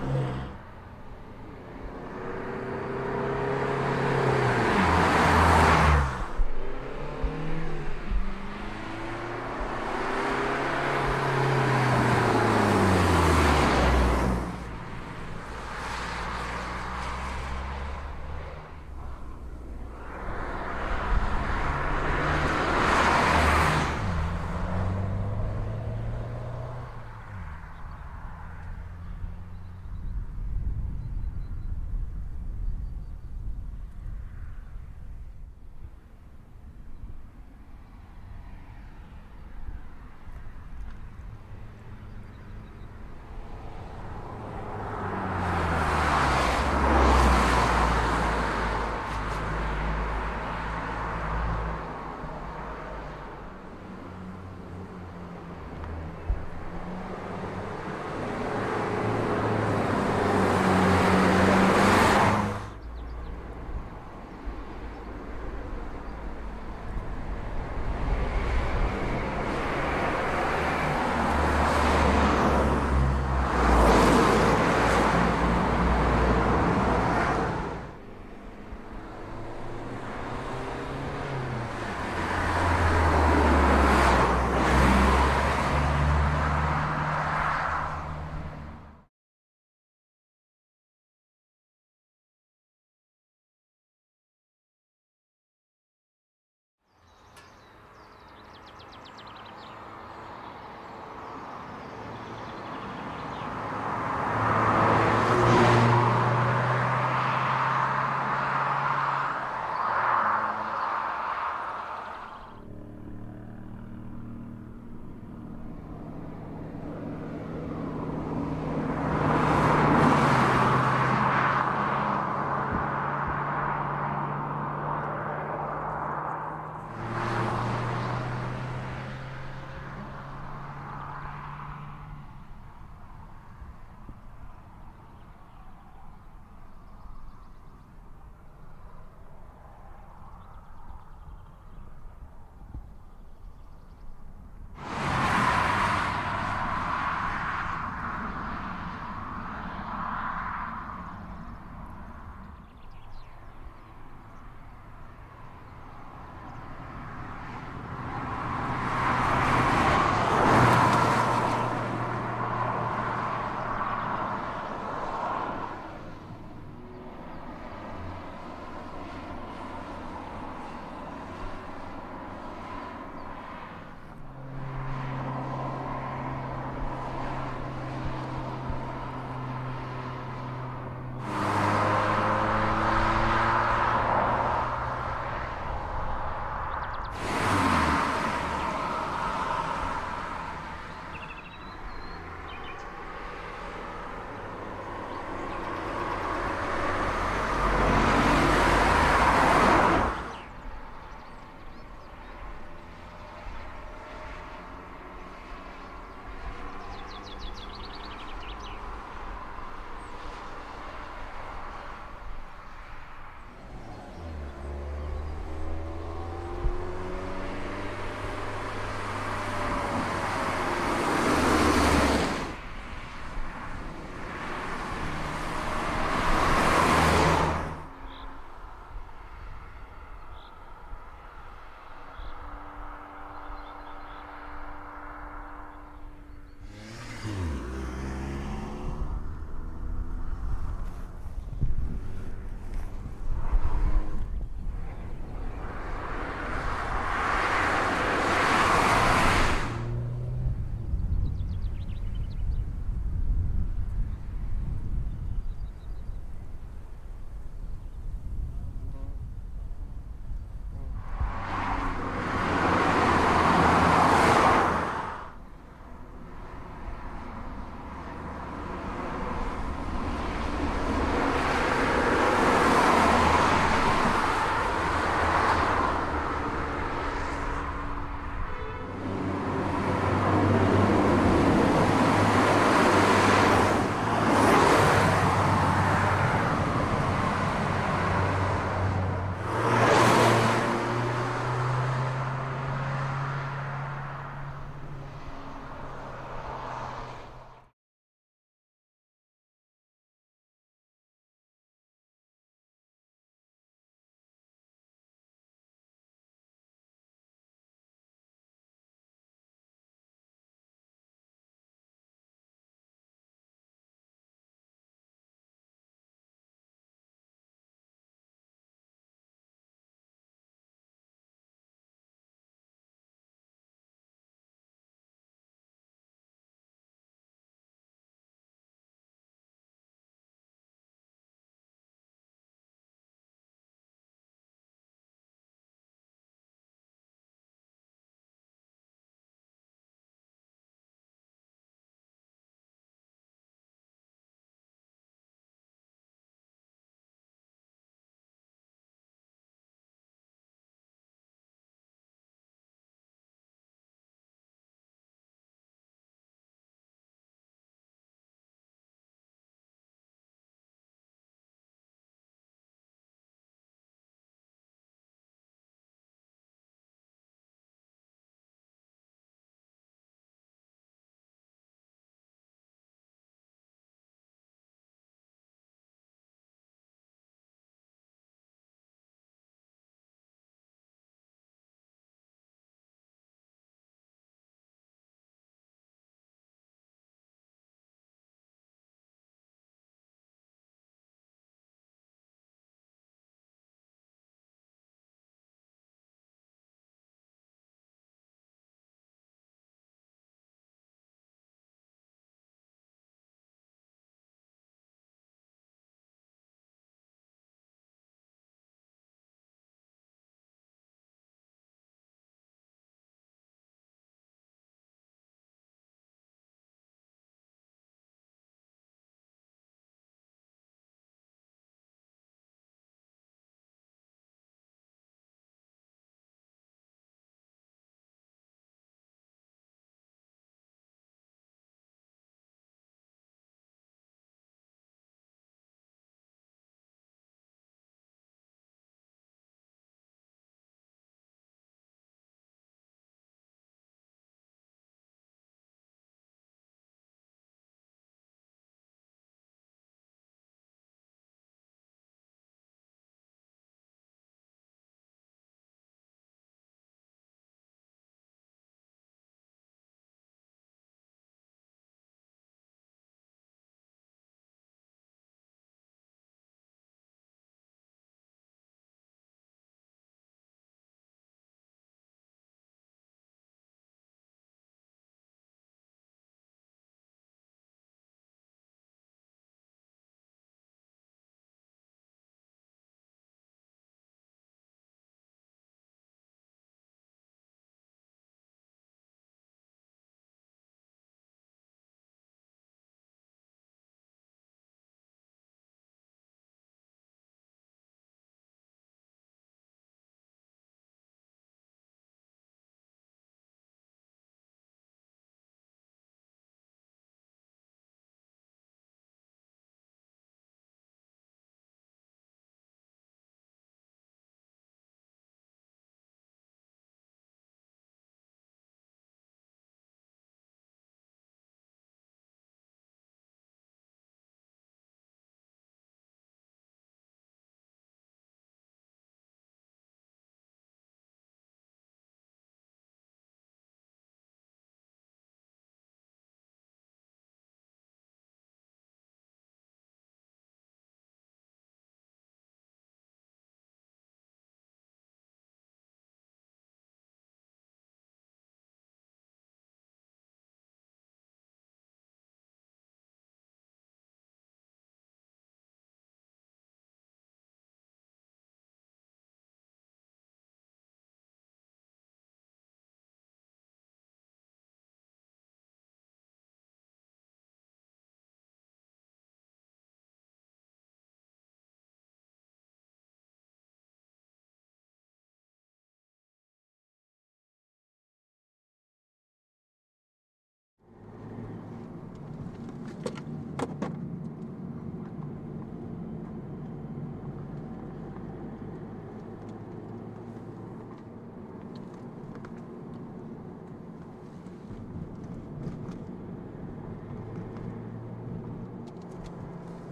Yeah.